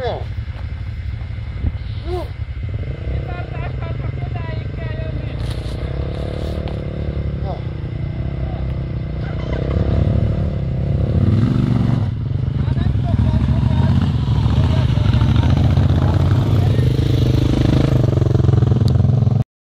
cool.